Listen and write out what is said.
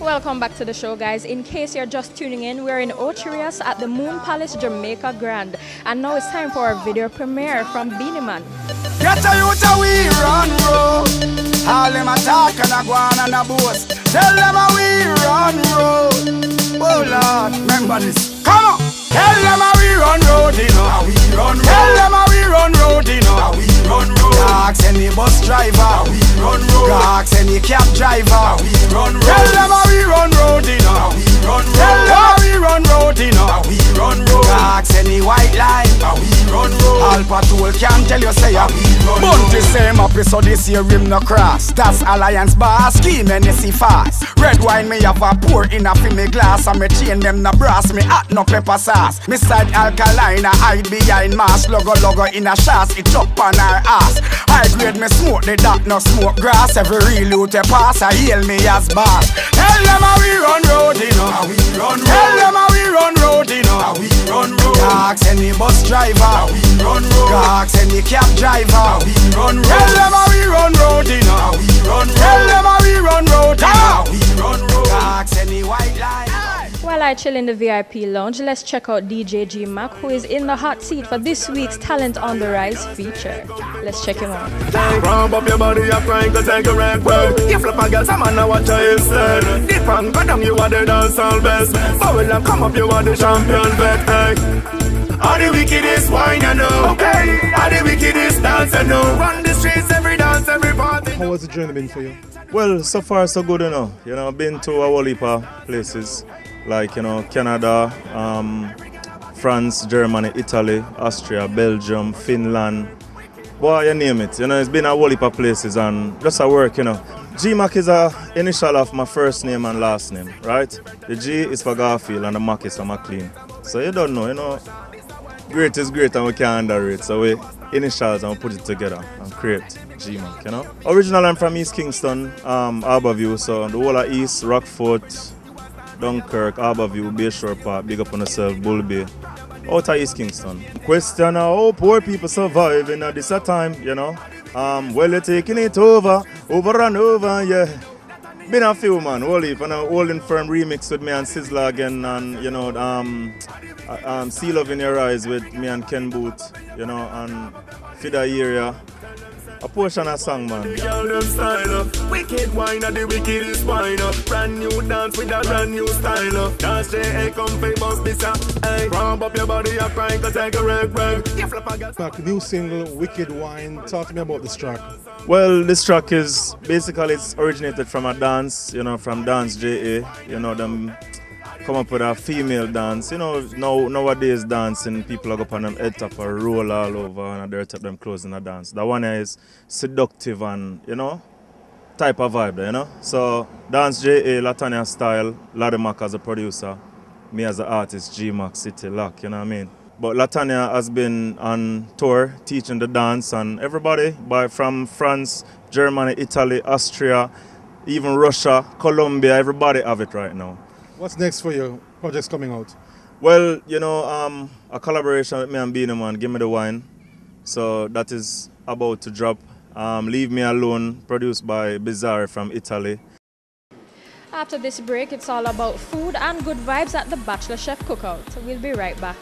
Welcome back to the show, guys. In case you're just tuning in, we're in Ocho Rios at the Moon Palace Jamaica Grand. And now it's time for our video premiere from Beenie Man. Get a youth a we run road. All them attack and a go on and a boast. Tell them a we run road. Oh Lord, remember this. Come on. Tell them a we run road, you know. A we run road. Tell them a we run road, you know. A we run road. Ask any bus driver. A we run road. Any cab driver. We run road. Tell them a we run road, you know. We run road. Tell them a we run road, you know. Tell you say uh, a we run road. Bunty same up so this year him no cross. That's alliance bar scheme and you see fast. Red wine me have a pour in a me glass and me chain them no brass. Me hot no pepper sauce. Me side alkaline a hide behind mask. Logo logo in a shots it up on her ass. High grade me smoke the dark no smoke grass. Every real loot a pass I hail me as boss. Tell them how we run road you know. How we run road. Tell them how we run road cab driver. How we run road. Tell them how we run road you know. We run road. Tell them how we run road you know. We run road. Ask any white line. While I chill in the VIP lounge, let's check out DJ G Mac, who is in the hot seat for this week's Talent on the Rise feature. Let's check him out. Ramp up your body, you're crying cause I correct well You flip a girl, some man know what you said Deep and go down, you are the dance all best Bubble and come up, you are the champion vet, hey All the wickedest wine, you know, okay All the wickedest dance, you know Run the streets, every dance, every party How was the journey been for you? Well, so far so good, you know. You know, I've been to a whole heap of places like you know Canada, um, France, Germany, Italy, Austria, Belgium, Finland. Boy, you name it. You know, it's been a whole heap of places and just a work, you know. G-Mac is a initial of my first name and last name, right? The G is for Garfield and the Mac is for McLean. So you don't know, you know, great is great and we can't underrate. So we initials and we put it together and create GMAC, you know. Originally I'm from East Kingston, um, Harbourview, so the whole of East, Rockfort, Dunkirk, Harbourview, Bayshore Park, big up on yourself, Bull Bay. Out of East Kingston. Question how poor people survive in this time, you know. Um, well, you're taking it over, over and over, yeah. Been a few man, whole heap, and a holding firm remix with me and Sizzla again, and you know, um, uh, um, Seal of in Your Eyes with me and Ken Boothe, you know, and Fida area. A portion of song, man. Girl, them style up Wicked wine of the wickedest wine up uh, Brand new dance with a brand new style up Dance J.A. come pay bust this up Hey, ramp up your body, you're crying cause I can reg reg You flip a girl Back, new single, Wicked Wine. Talk to me about this track. Well, this track is basically it's originated from a dance, you know, from Dance JA. You know, them come up with a female dance. You know, now nowadays dancing, people are go up on them head top or roll all over and they top them clothes in a dance. That one is seductive and, you know, type of vibe, you know. So Dance JA, Latanya style, Larry Mack as a producer, me as an artist, G Mac City Lock, you know what I mean? But Latanya has been on tour teaching the dance and everybody by from France, Germany, Italy, Austria, even Russia, Colombia, everybody have it right now. What's next for your projects coming out? Well, you know, um, a collaboration with me and Beenie Man, Give Me the Wine. So that is about to drop. Um, Leave Me Alone, produced by Bizarre from Italy. After this break, it's all about food and good vibes at the Bachelor Chef Cookout. We'll be right back.